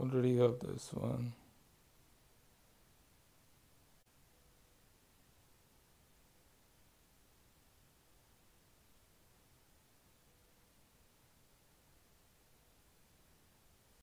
already have this one?